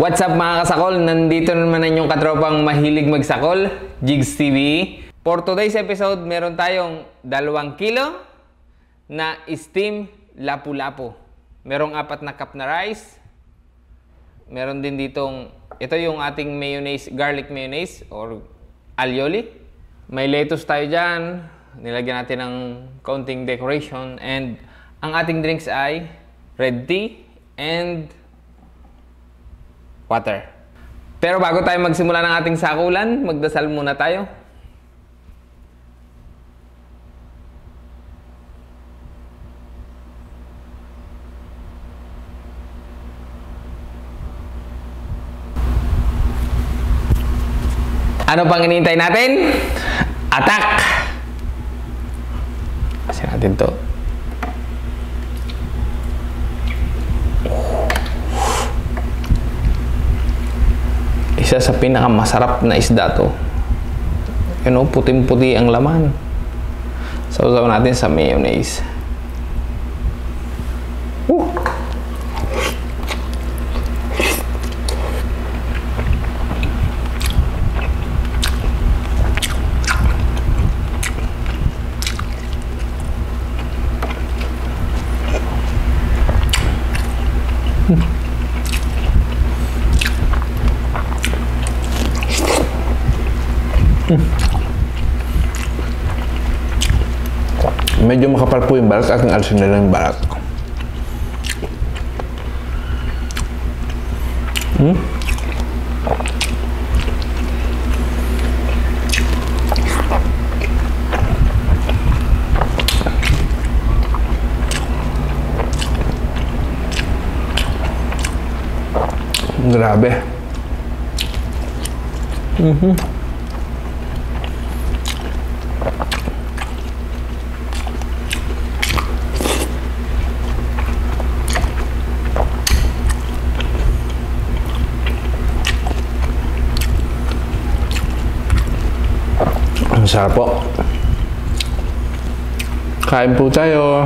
What's up mga kasakol? Nandito naman ang inyong katropang mahilig magsakol, Jigs TV. For today's episode, meron tayong dalawang kilo na steam lapu-lapu. Merong apat na cup na rice. Meron din ditong, ito yung ating mayonnaise, garlic mayonnaise or alioli. May lettuce tayo dyan. Nilagyan natin ng counting decoration. And ang ating drinks ay red tea and water. Pero bago tayo magsimula ng ating sakulan, magdasal muna tayo. Ano pang inintay natin? Attack! Kasi natin to. Isa sa pinakamasarap na isda to. You know, puting-puti ang laman. Sausaw natin sa mayonnaise. Medyo makapal po yung balat at alisin nila yung balat. Hmm? Grabe. Ang sarap po. Kain po tayo.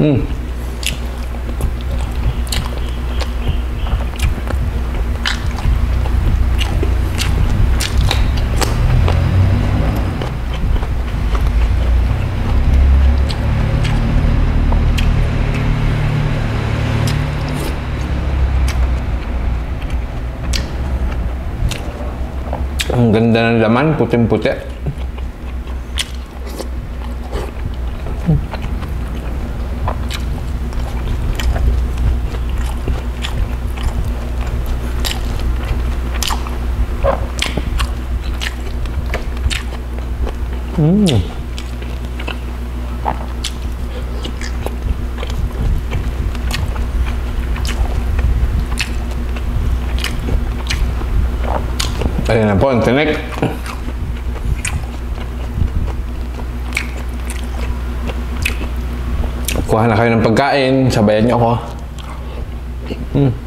Hmm. Ang ganda ng laman, puting-puti. Mm. Ayan na po tinik. Kuha na kayo ng pagkain, sabayan niyo ako. Mm.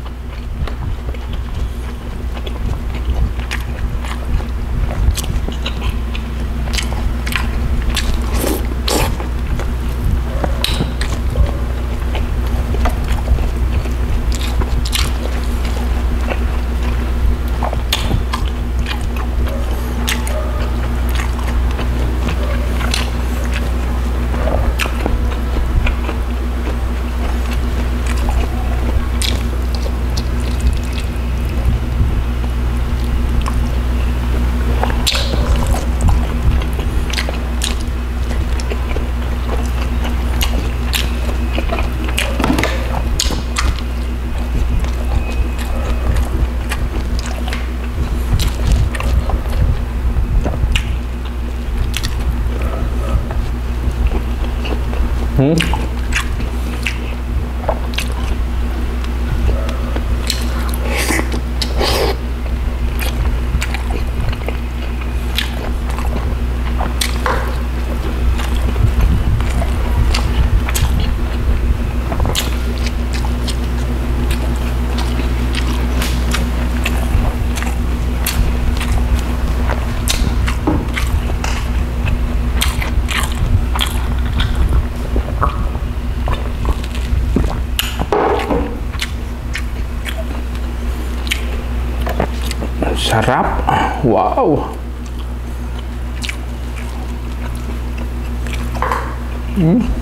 Sarap. Wow. Ah,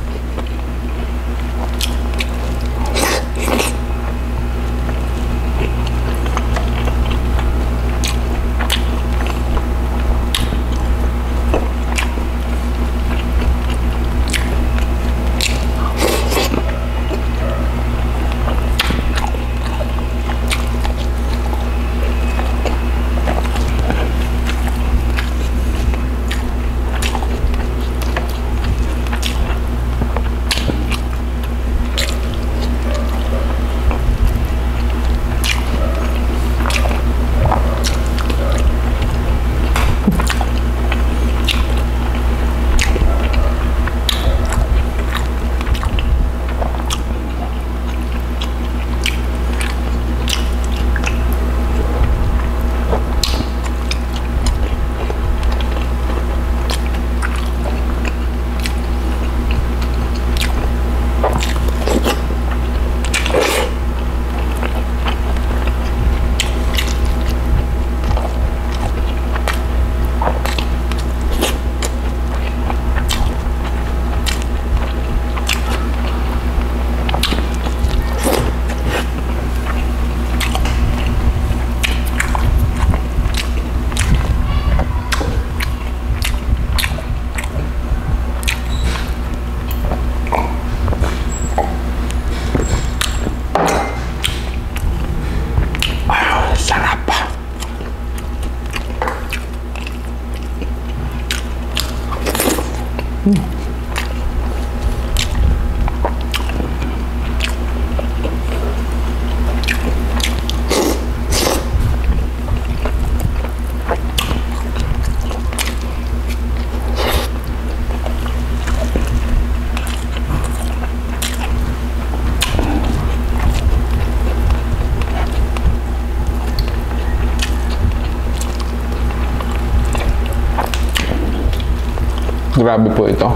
Grabe po ito.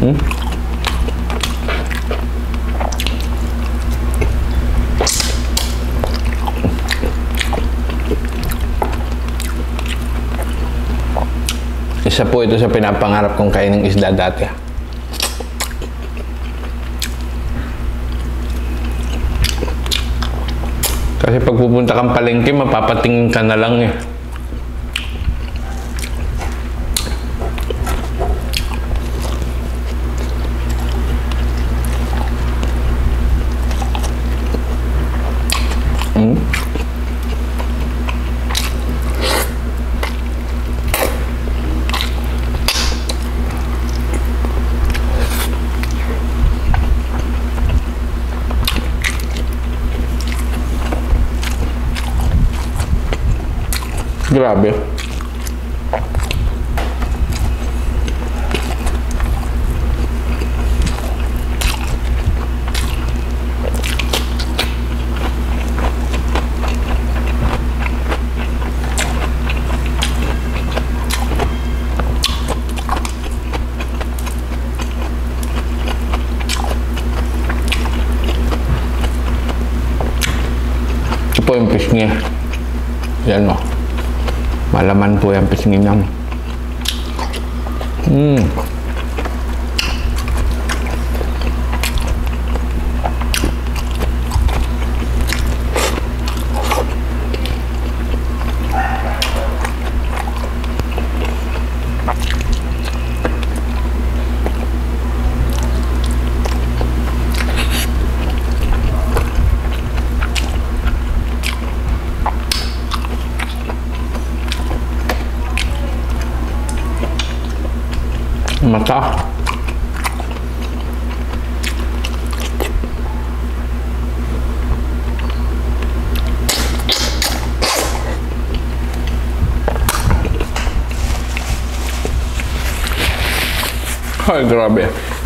Hmm? Isa po ito sa pinapangarap kong kainin isda dati. Kasi pag pupunta kang palengke, mapapatingin ka na lang eh. Grabe. Ito po yung fish niya. Yan mo. Malaman po yung Ay, grabe. Sarap.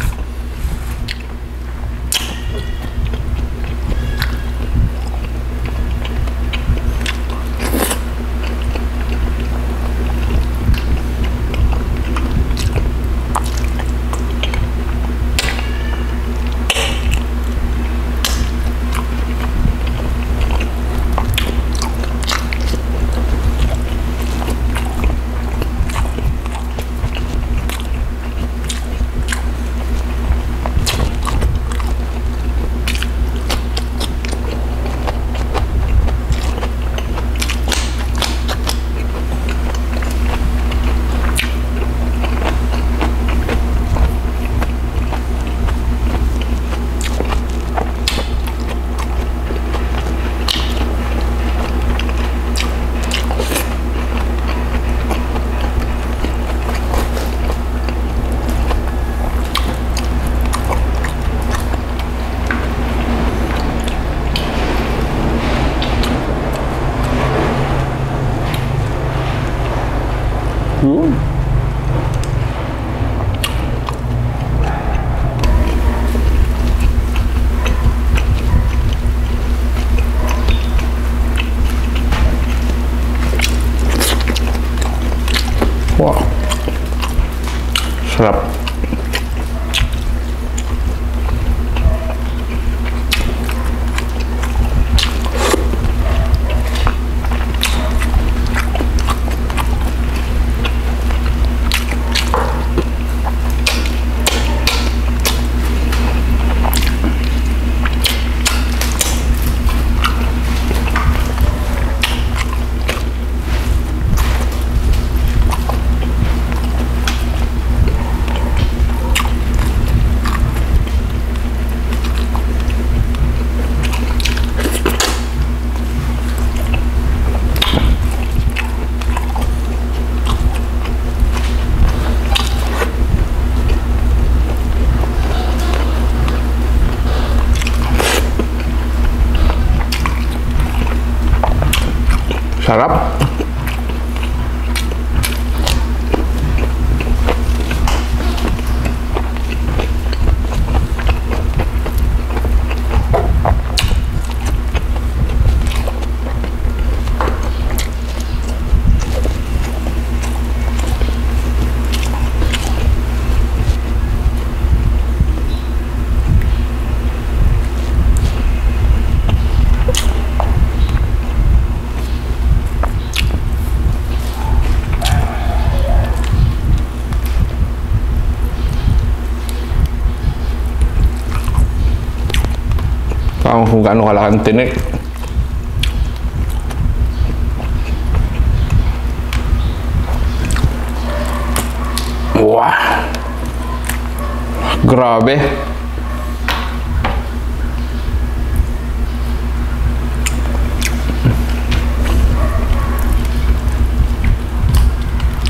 Kung gaano kalaki ang tinik. Wow! Grabe!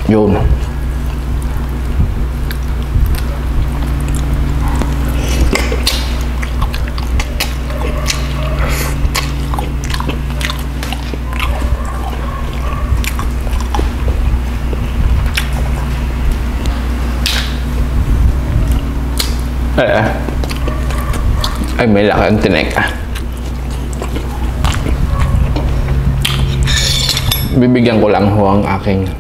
Yun. Eh. Ay, may laki ang tinik. Bibigyan ko lang ho ang aking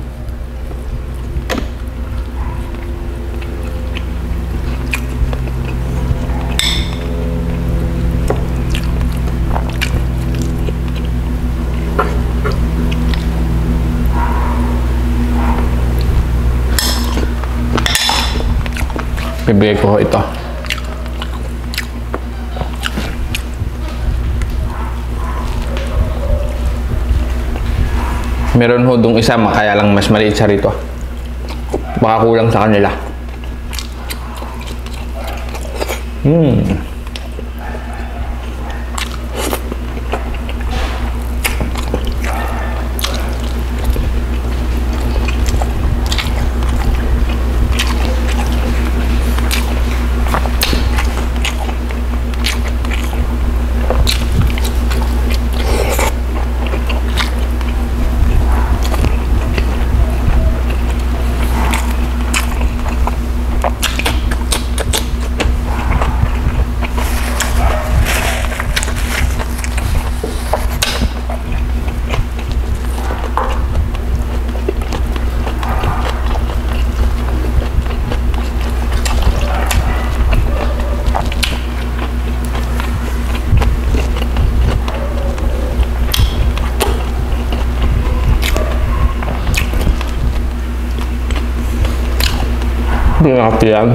Bibigay ko ito. Meron ho dong isa, kaya lang mas maliit siya rito. Baka kulang sa kanila. Hmm. Grabe yan.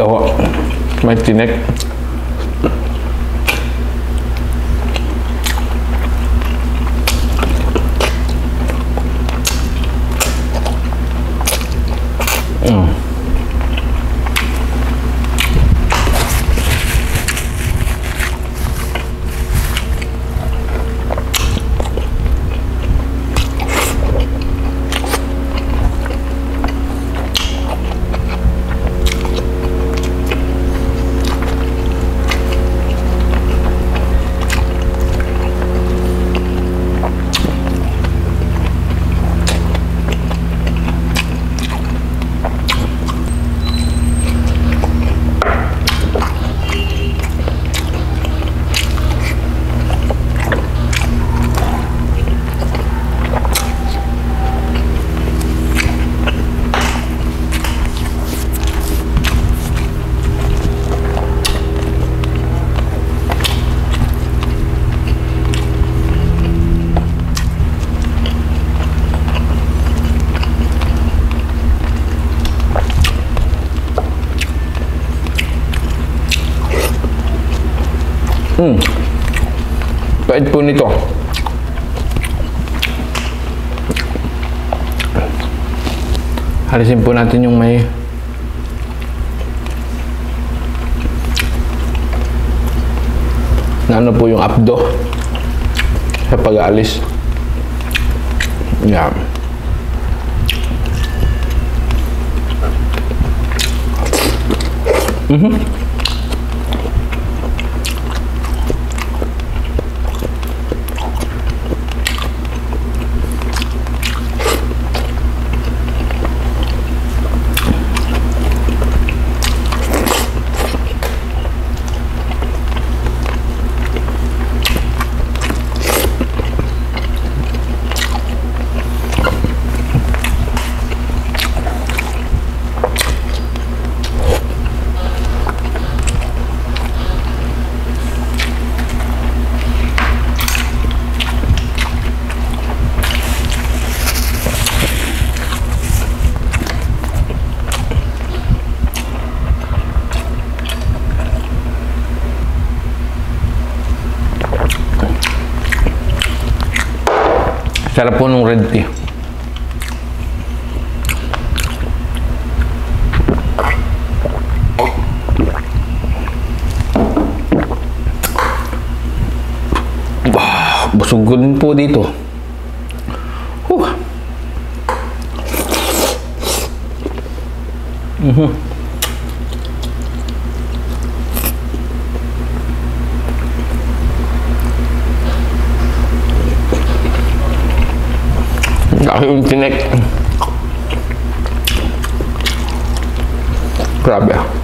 Ito ho. May tinik. Mm. Pait po nito. Halisin po natin yung may na ano po yung abdo sa pag-aalis. Yan. Sarap po nung red tea. Bah, busog ko din po dito. Huh. Laki yung tinik. Grabe ah.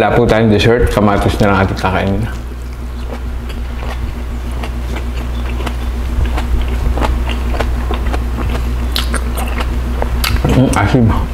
Wala po tayong dessert, kamatis na lang ating kakainin. Mm, asim.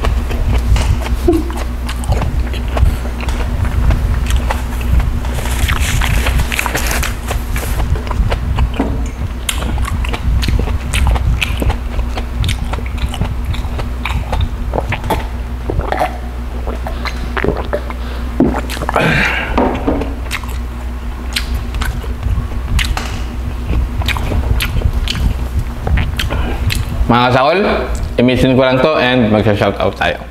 Mga kasakol, imisin ko lang to and magsha-shoutout tayo.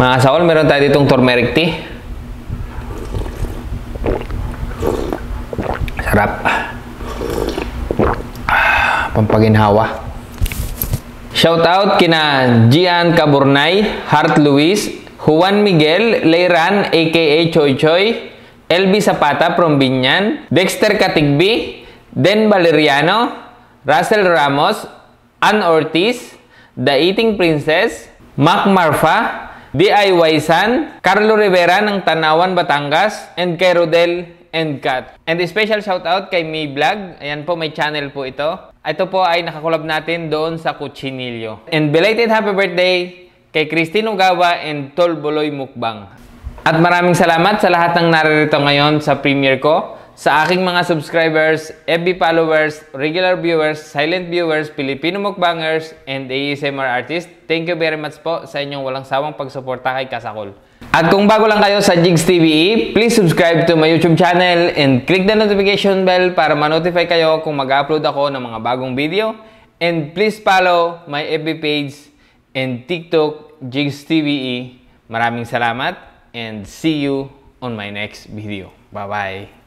Mga kasakol, meron tayo ditong turmeric tea. Sarap. Pampaginhawa. Shoutout kina Gian Caburnay, Hart Luis, Juan Miguel Leiran aka Choy Choy, LB Zapata from Binyan, Dexter Katigbi, Den Valeriano, Russell Ramos, Ann Ortiz, The Eating Princess, Mac Marfa, DIY San, Carlo Rivera ng Tanawan, Batangas, and kay Rodel and Kat. And a special shoutout kay May Vlog. Ayan po, may channel po ito. Ito po ay nakakulab natin doon sa Cuchinillo. And belated happy birthday kay Christine Ugawa and Tol Boloy Mukbang. At maraming salamat sa lahat ng naririto ngayon sa premiere ko, sa aking mga subscribers, FB followers, regular viewers, silent viewers, Filipino mukbangers, and ASMR artists. Thank you very much po sa inyong walang sawang pagsuporta kay Kasakol. At kung bago lang kayo sa Jigs TVE, please subscribe to my YouTube channel and click the notification bell para ma-notify kayo kung mag-upload ako ng mga bagong video. And please follow my FB page and TikTok Jigs TVE. Maraming salamat and see you on my next video. Bye-bye!